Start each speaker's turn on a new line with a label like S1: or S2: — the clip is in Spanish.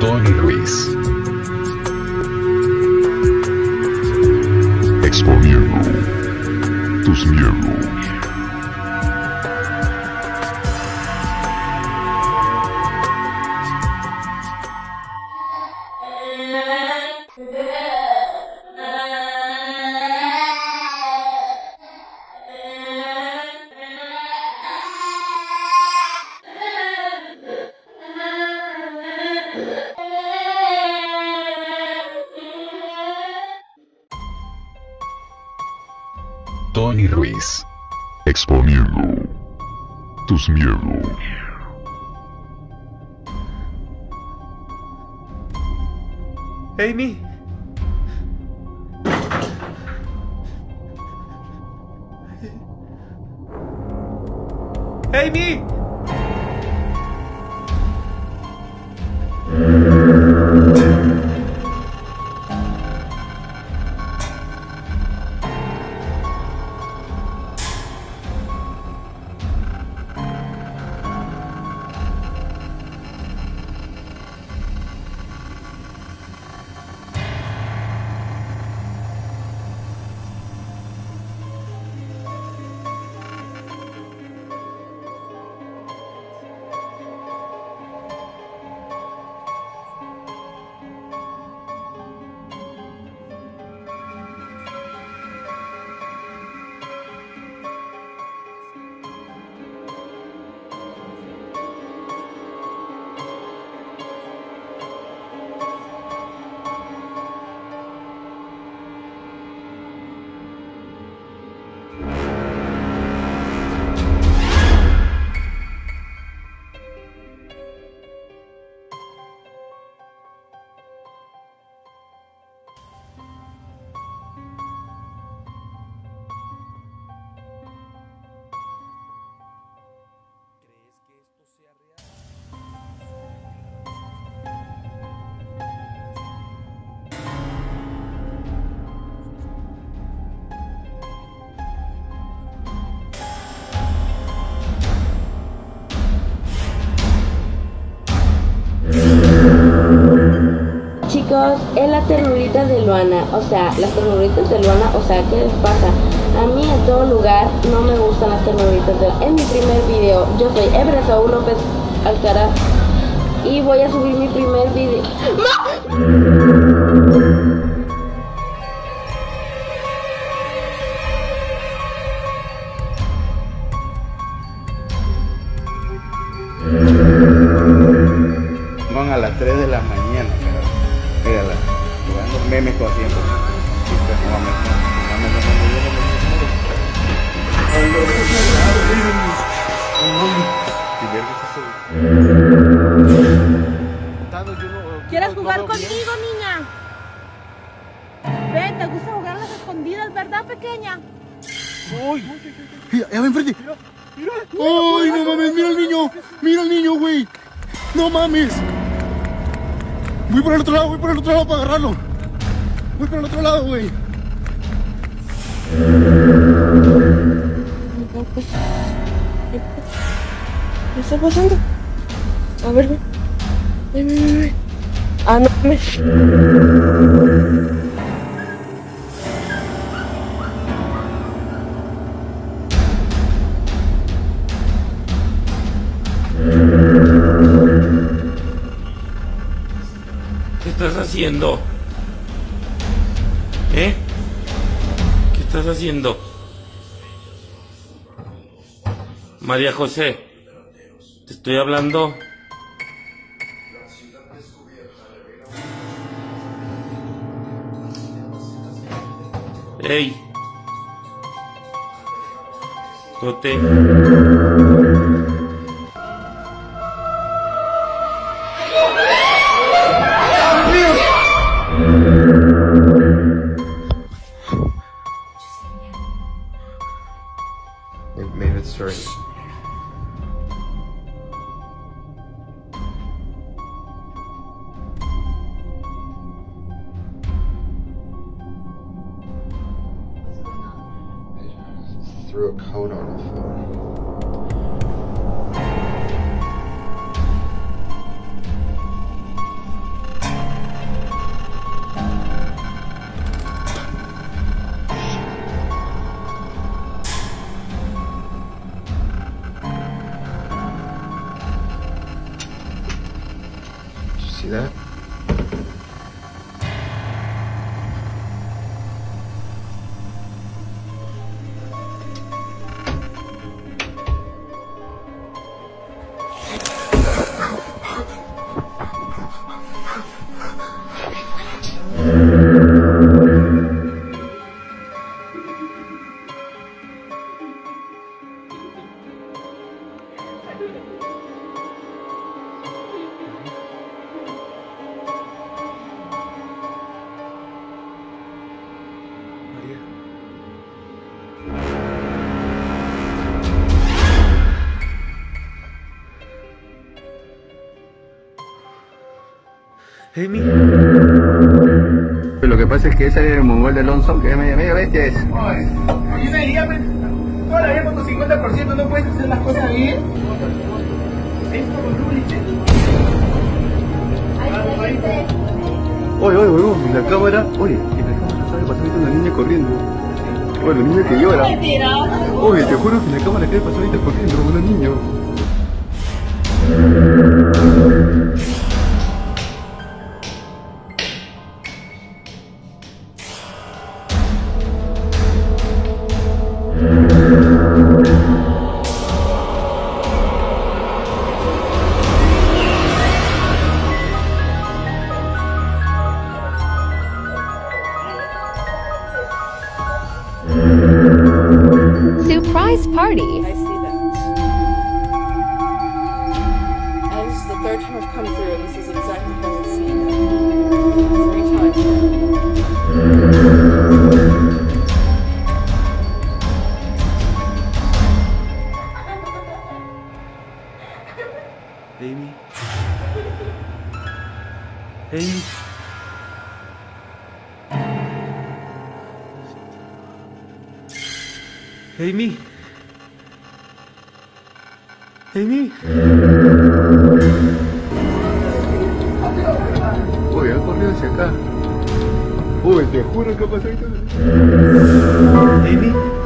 S1: Tony Ruiz.
S2: Exponiendo tus miedos.
S1: Tony Ruiz.
S2: Exponiendo tus miedos.
S3: Amy. Amy.
S4: Chicos, es la ternurita de Luana, o sea, las ternuritas de Luana, o sea, ¿qué les pasa? A mí en todo lugar no me gustan las ternuritas de En mi primer video, yo soy Ebra Saúl López Alcaraz y voy a subir mi primer video.
S5: ¿Quieres jugar conmigo, niña? Ven, ¿te gusta jugar a las escondidas, verdad, pequeña?
S6: Mira, ya va enfrente. ¡Ay, no mames! ¡Mira al niño! ¡Mira al niño, güey! ¡No mames! Voy por el otro lado, voy por el otro lado para agarrarlo. Voy por el otro lado, güey.
S4: ¿Qué está pasando? A ver, ven. Ven, ven, ven, ven. Ah, no mames.
S7: ¿Qué estás haciendo? Estás haciendo? María José, te estoy hablando. ¡Ey! Tote.
S8: Maybe it's straight. Threw a cone on the floor.
S3: that.
S6: Lo que pasa es que ese era el mongol de Alonso, que es media, media bestia es.
S9: Yo me diría, pues, toda la vida con tu 50% no puedes hacer las cosas bien. Esto con Lulich,
S6: Oye, oye, huevón, en la cámara, oye, en la cámara sabe pasar ahorita una niña corriendo. Oye, la niña que llora. Oye, te juro que en la cámara cae pasar ahorita corriendo como un niño.
S3: Amy. Amy. Amy. Amy.
S6: Oye, ha corrido hacia acá. Uy, te juro que ha pasado.
S3: Amy.